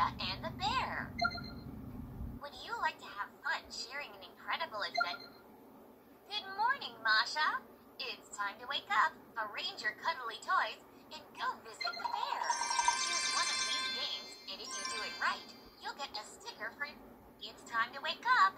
Masha and the bear. Would you like to have fun sharing an incredible adventure? Good morning, Masha. It's time to wake up, arrange your cuddly toys, and go visit the bear. Choose one of these games, and if you do it right, you'll get a sticker for. It's time to wake up.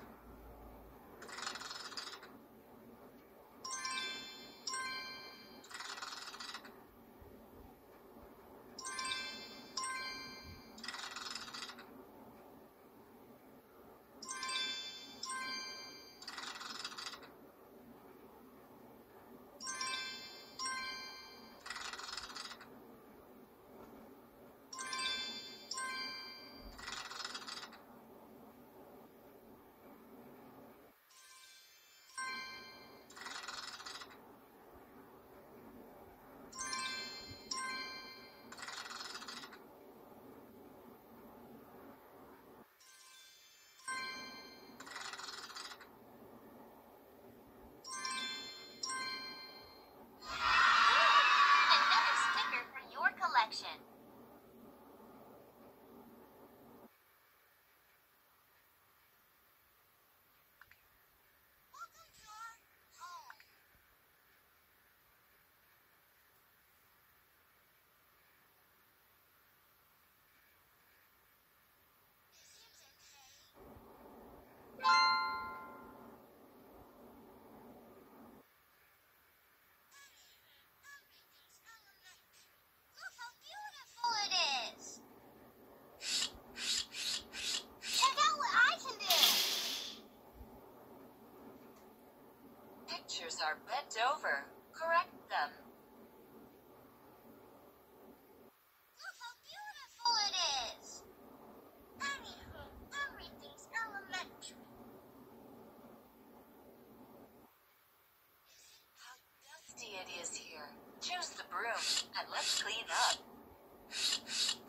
Bent over. Correct them. Look how beautiful it is! Anyhow, everything's elementary. How dusty it is here. Choose the broom and let's clean up.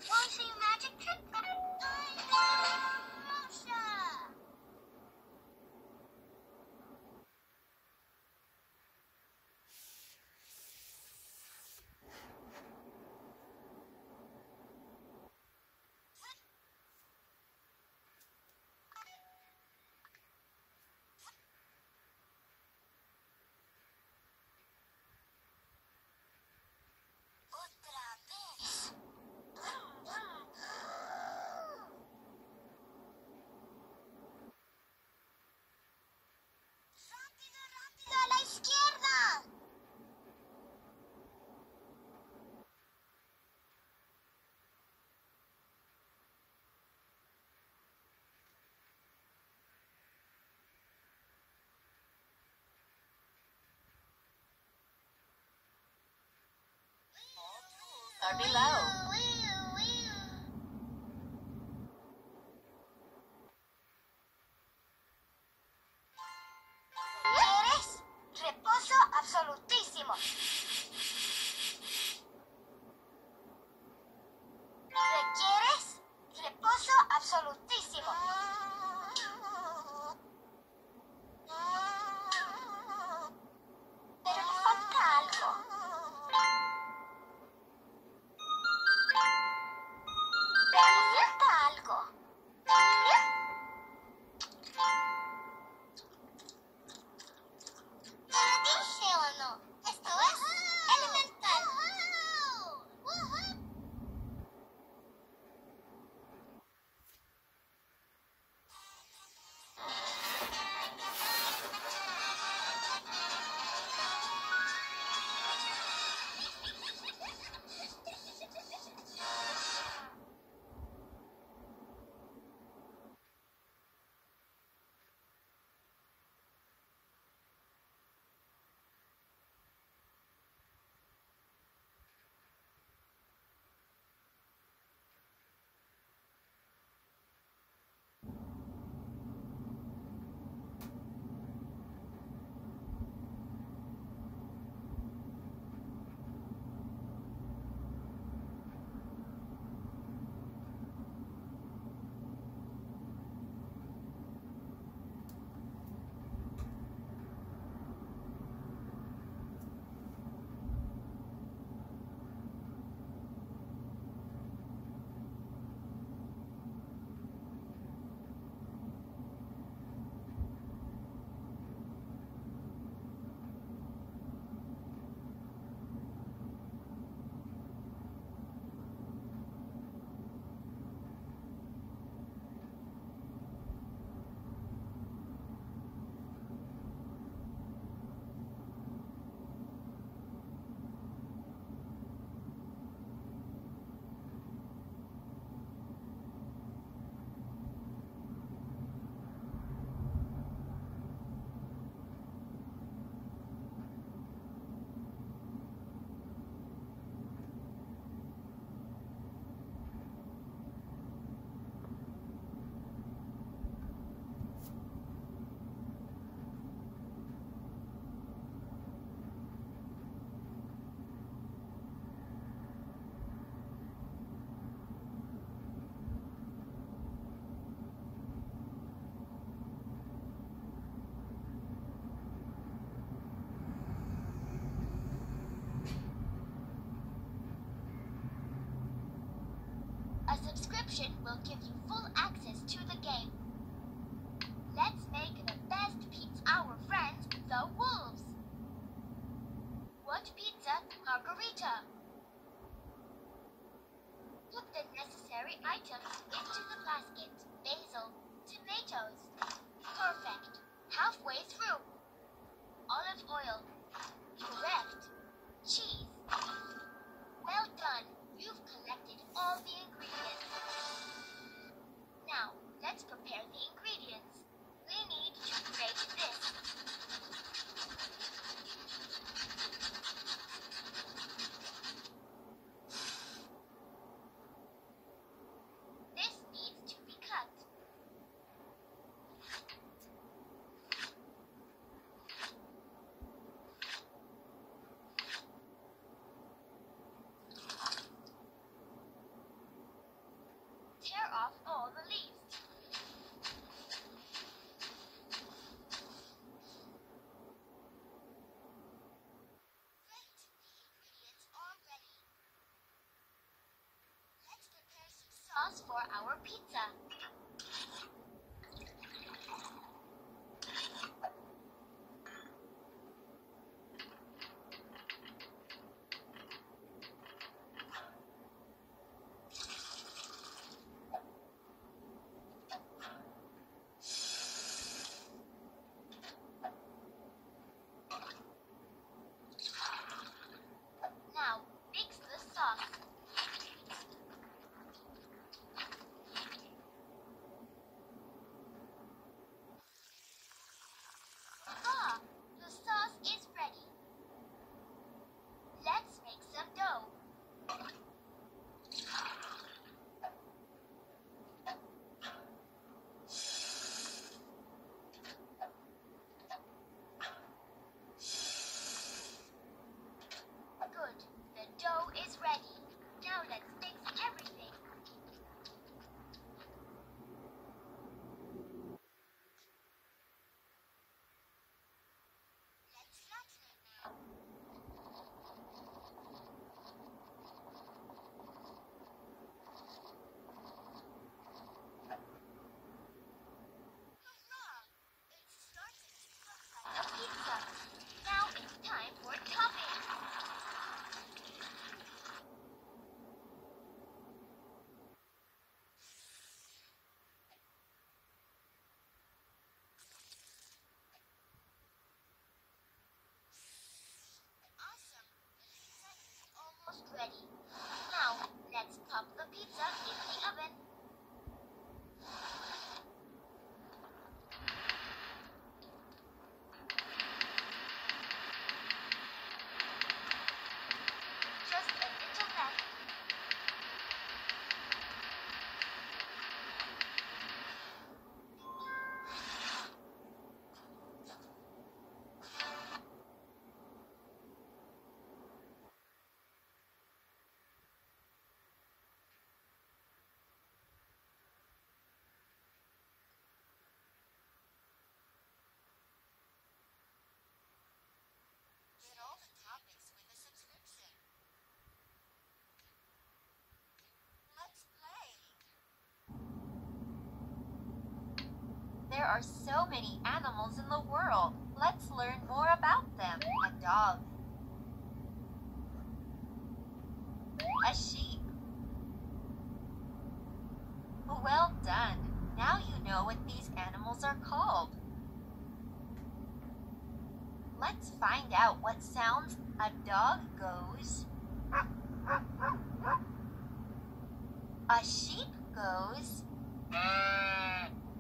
Want to see a magic trick? Masha! Otra vez. ¡Rápido, rápido! ¡A la izquierda! All tools are below. Subscription will give you full access to the game. Let's make the best pizza our friends, the wolves. What pizza? Margarita. Put the necessary items sauce for our pizza. There are so many animals in the world. Let's learn more about them. A dog. A sheep. Well done. Now you know what these animals are called. Let's find out what sounds a dog goes. A sheep goes.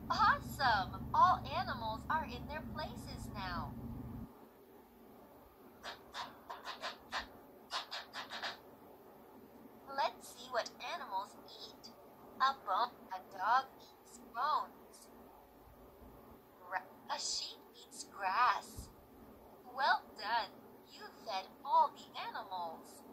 Awesome! All animals are in their places now. Let's see what animals eat. A bone. A dog eats bones. A sheep eats grass. Well done. You fed all the animals.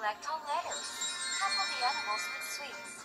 Collect all letters. Couple the animals with sweets.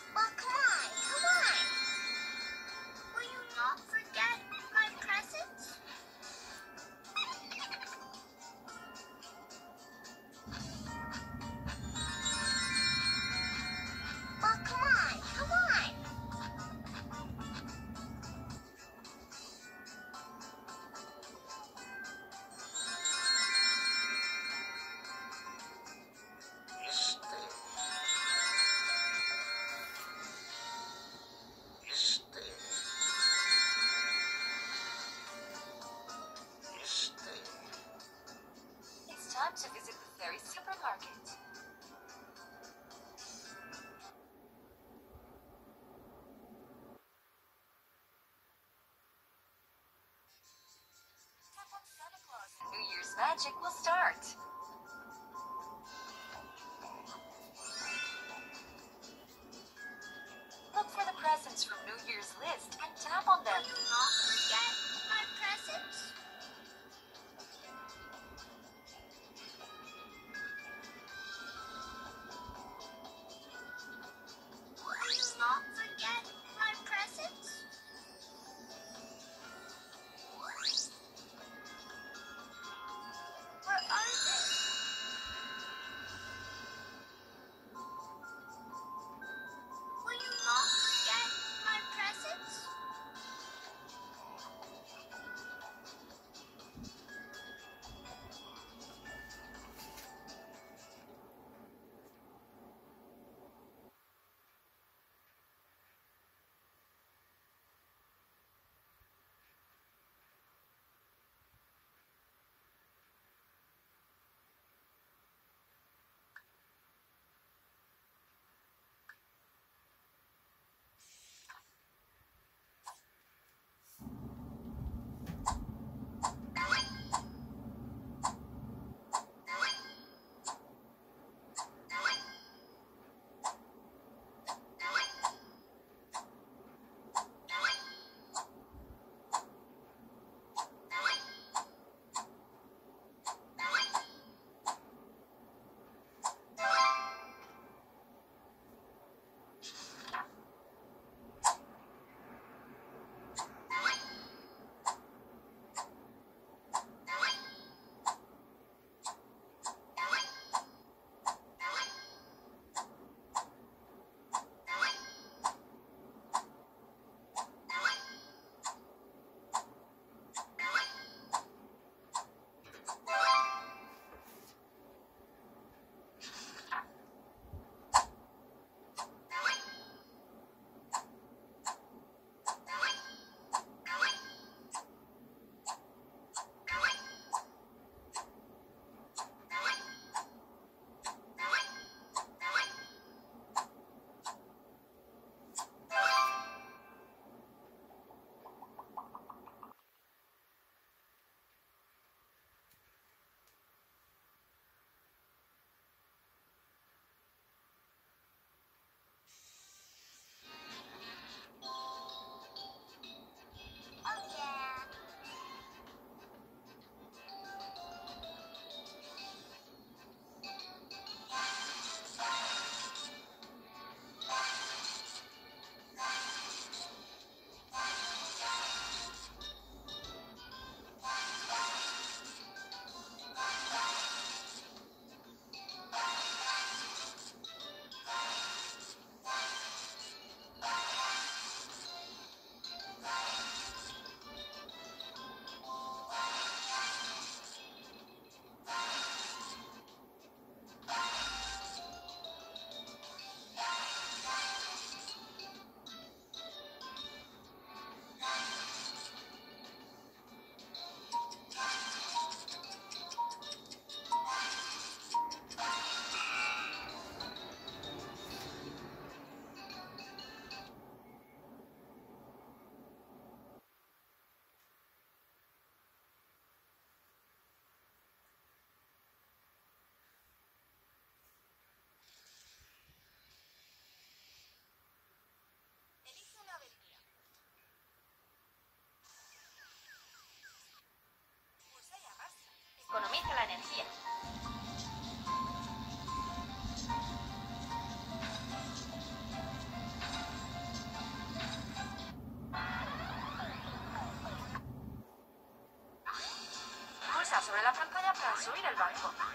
magic will start. Look for the presents from New Year's list and tap on them. Sobre la pantalla para subir el barco.